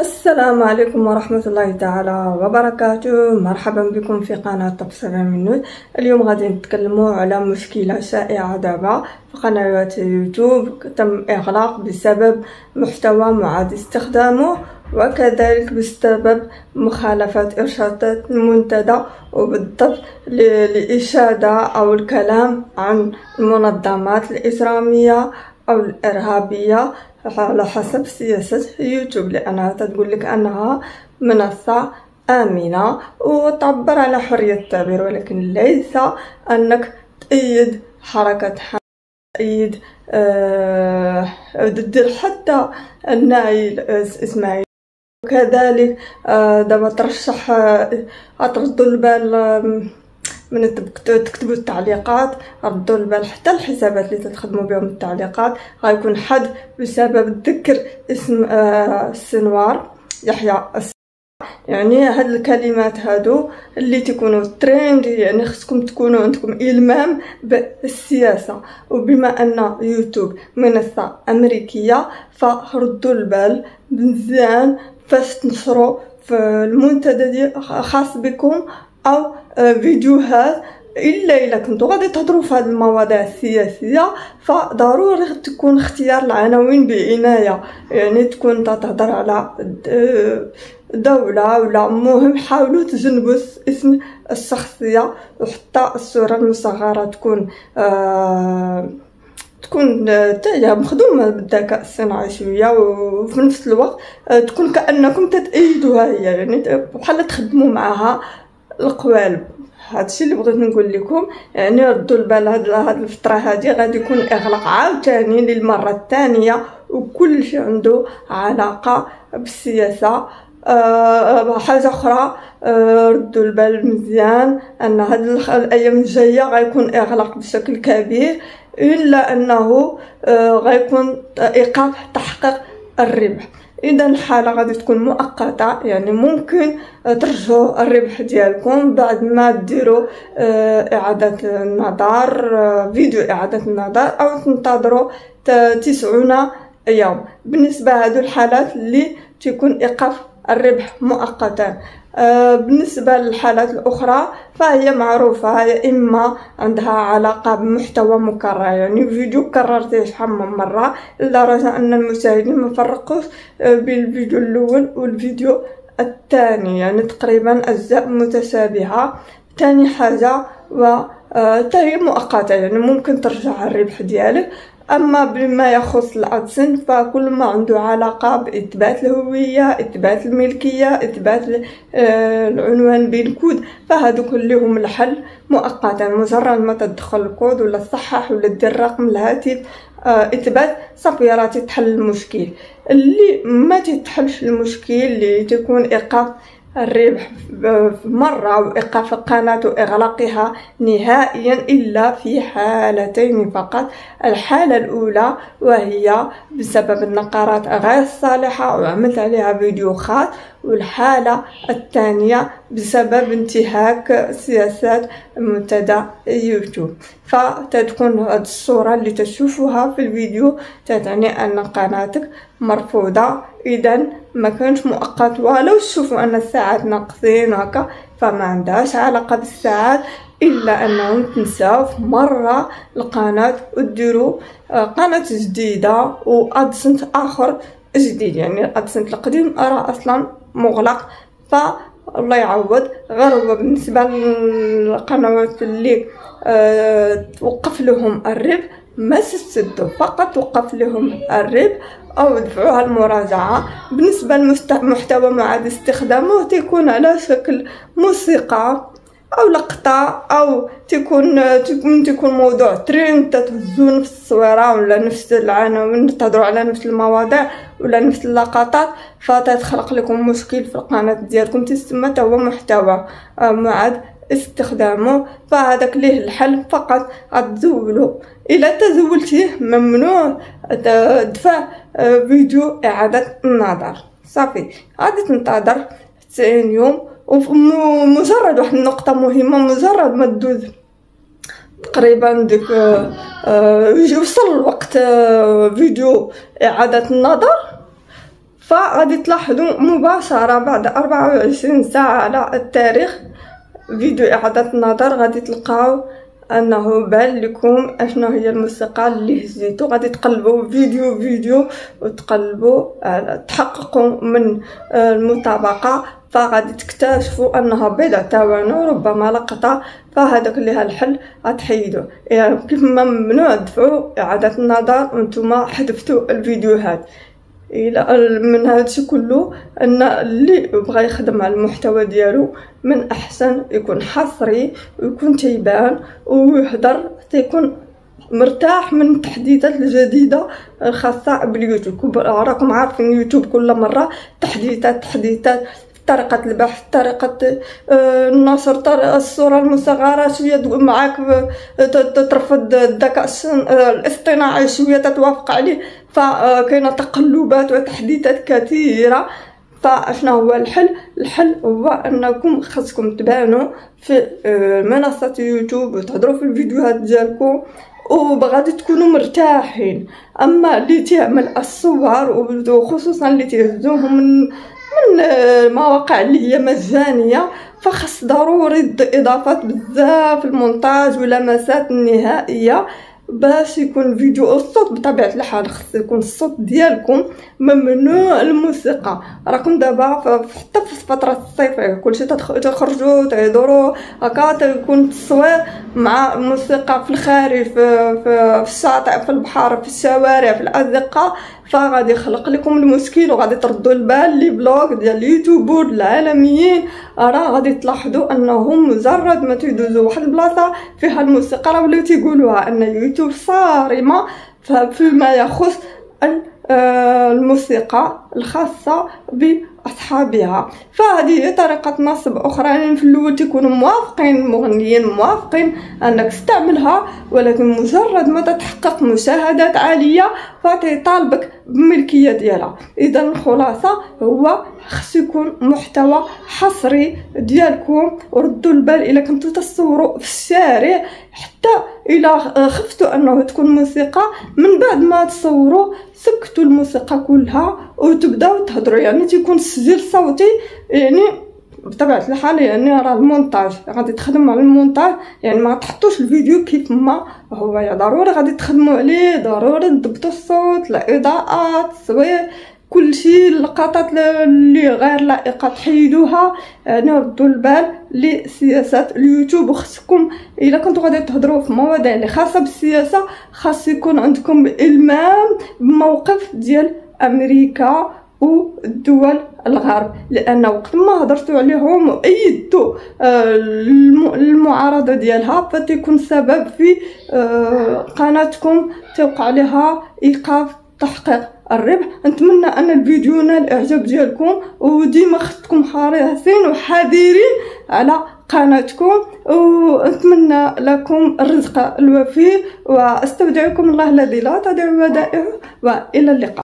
السلام عليكم ورحمة الله تعالى وبركاته. مرحبا بكم في قناة تبصرة منوت اليوم غادي نتكلموا على مشكلة شائعة دابا في قنوات يوتيوب. تم إغلاق بسبب محتوى معاد استخدامه وكذلك بسبب مخالفة إرشادات المنتدى وبالضبط لإشادة أو الكلام عن المنظمات الإجرامية أو الإرهابية. على حسب سياسة يوتيوب لأنها تقول لك أنها منصة آمنة وتعبر على حرية التعبير ولكن ليس أنك تأيد حركة تأيد آه حتى الناعي إسماعيل. وكذلك آه دابا ترشح آه تردوا البال من تكتبوا التعليقات ردوا البال حتى الحسابات اللي تخدموا بهم التعليقات. غيكون حد بسبب ذكر اسم آه السنوار يحيى يعني هاد الكلمات هادو اللي تكونوا تريند يعني خصكم تكونوا عندكم إلمام بالسياسة. وبما أن يوتيوب منصة أمريكية فردوا البال مزيان فاش تنشروا في المنتدى خاص بكم أو آه، فيديوهات إلا إلا كنتو غادي تهضروا في هذه المواضيع السياسية فضروري تكون اختيار العناوين بعناية. يعني تكون تهضر على آه، دولة ولا مهم حاولوا تجنبوا اسم الشخصية وحتى الصورة المصغرة تكون آه تكون تاهي مخدومة بالذكاء الصناعي شوية. وفي نفس الوقت تكون كأنكم تتأيدوها هي. يعني بحال تخدموا معها القوالب هادشي اللي بغيت نقول لكم يعني ردوا البال هاد هاد الفترة هادي غادي يكون إغلاق عاوتاني للمرة الثانية وكل شيء عنده علاقة بالسياسة. أه حاجة أخرى أه ردوا البال مزيان أن هاد الأيام الجاية غيكون إغلاق بشكل كبير إلا أنه أه غيكون إيقاف تحقيق الربح. اذا الحالة غادي تكون مؤقتة يعني ممكن ترجعوا الربح ديالكم بعد ما ديروا آه، إعادة النظر آه، فيديو إعادة النظر أو تنتظروا تسعون يوم. بالنسبة هذو الحالات اللي تكون إيقاف الربح مؤقتا. آه، بالنسبة للحالات الأخرى فهي معروفة. يا إما عندها علاقة بمحتوى مكرر يعني فيديو كررته شحال من مرة لدرجة أن المشاهدين ما فرقوش آه، بين الفيديو الأول والفيديو الثاني. يعني تقريبا أجزاء متشابهة. تاني حاجة و آه، هي مؤقتة يعني ممكن ترجع الربح ديالك. أما بما يخص الادسن فكل ما عنده علاقة بإثبات الهوية إثبات الملكية إثبات آه، العنوان بالكود فهادو كلهم الحل. مؤقتا مجرد ما تدخل الكود ولا تصحح ولا دير رقم الهاتف آه، إثبات صافي راه تتحل المشكل. اللي ما تتحلش المشكل اللي تكون إيقاف الربح مرة وإيقاف القناة وإغلاقها نهائيا إلا في حالتين فقط. الحالة الأولى وهي بسبب النقرات غير صالحة وعملت عليها فيديو خاص والحالة الثانية بسبب انتهاك سياسات منتدى يوتيوب. فتكون هذه الصورة اللي تشوفها في الفيديو تعني أن قناتك مرفوضة. إذا ما كانش مؤقت ولو تشوفوا أن الساعات ناقصين هكا فما عندهاش علاقة بالساعات إلا أنهم تنساو في مرة القناة وديروا آه، قناة جديدة وادسنت آخر جديد يعني الادسنت القديم راه أصلا مغلق ف الله يعوض. غير هو بالنسبة للقنوات اللي أه توقف لهم الربح ما تسدوا فقط توقف لهم الربح أو دفعوها المراجعة. بالنسبة للمحتوى معاد استخدامه تيكون على شكل موسيقى أو لقطة أو تكون تكون تكون موضوع ترند تتهزو نفس الصورة ولا نفس العناوين تهضروا على نفس المواضيع ولا نفس اللقطات فتتخلق لكم مشكل في القناة ديالكم. تسمى هو محتوى. معاد استخدامه فهذاك ليه الحل؟ فقط غتزولو إلا تزولتيه ممنوع. دفع آه، فيديو إعادة النظر. صافي. غادي تنتظر 90 يوم. ومجرد واحد النقطه مهمة مجرد ما تدوز تقريبا ديك آه يوصل وقت آه فيديو إعادة النظر. فغادي تلاحظوا مباشرة بعد 24 ساعة على التاريخ فيديو إعادة النظر غادي تلقاو أنه بان لكم أشنو هي الموسيقى اللي هزيتو. غادي تقلبوا فيديو فيديو وتقلبوا تحققوا من المطابقة. فغادي تكتشفوا أنها بلا توانو ربما لقطة. فهذاك اللي الحل غتحيدو يعني كيف ما ممنوع دفعوا إعادة النظر وأنتم حذفتوا الفيديوهات. إلى من هادشي كله أن اللي بغى يخدم على المحتوى ديالو من أحسن يكون حصري ويكون تيبان ويحضر تيكون مرتاح من التحديثات الجديدة الخاصة باليوتيوب. راكم عارفين يوتيوب كل مرة تحديثات تحديثات. طريقة البحث طريقة آه، النشر الصورة المصغرة شوية معاك ترفض الذكاء آه، الاصطناعي شوية تتوافق عليه. فكاينة تقلبات وتحديثات كثيرة. فاشنا هو الحل؟ الحل هو أنكم خاصكم تبانوا في آه، منصة يوتيوب وتهضروا في الفيديوهات ديالكم وغادي تكونوا مرتاحين. أما اللي تعمل الصور وخصوصا اللي تهزوهم من من المواقع اللي هي مجانية فخص ضروري إضافات بزاف المونتاج ولمسات النهائيه باش يكون الفيديو الصوت. بطبيعة الحال خص يكون الصوت ديالكم ممنوع الموسيقى. راكم دابا حتى في فترة الصيف كلشي تخرجوا تهضروا هكا تكون التصوير مع الموسيقى في الخارج في, في, في الشاطئ في البحر في الشوارع في الأزقة فغادي يخلق لكم المشكل وغادي تردوا البال les blogs ديال ال YouTuber العالميين. راه غادي تلاحظوا أنهم مجرد ما تيدوزوا واحد البلاصة فيها الموسيقى راه ولاو تيقولوها أن يوتيوب صارمة. فيما يخص آه، الموسيقى الخاصة بأصحابها. فهذه هي طريقة نصب أخرى في الأول تكونوا موافقين المغنيين موافقين أنك تستعملها ولكن مجرد ما تتحقق مشاهدات عالية فتطالبك بملكية ديالها. إذا الخلاصة هو خص يكون محتوى حصري ديالكم. وردوا البال إلا كنتو تصوروا في الشارع حتى إلا خفتوا أنه تكون موسيقى. من بعد ما تصوروا سكتوا الموسيقى كلها وتبداو تهضروا. يعني تيكون التسجيل الصوتي يعني بطبيعة الحال يعني راه المونتاج غادي تخدم على المونتاج يعني ما تحطوش الفيديو كيف ما هو يا ضروري غادي تخدموا عليه ضروري تضبطوا الصوت الإضاءات التصوير كلشي اللقطات اللي غير لائقة تحيدوها يعني ردوا البال لسياسات اليوتيوب. وخصكم إلا كنتو غادي تهضروا في مواضيع اللي خاصة بالسياسة خاص يكون عندكم إلمام بموقف ديال أمريكا. والدول الغرب لأن وقت ما هضرتوا عليهم وايدتوا آه، المعارضة ديالها فتكون سبب في آه، قناتكم توقع عليها إيقاف تحقيق الربح. نتمنى أن الفيديو نال الإعجاب ديالكم وديما خصكم حريصين وحذرين على قناتكم ونتمنى لكم الرزق الوفير واستودعكم الله الذي لا تضيع ودائعه وإلى اللقاء.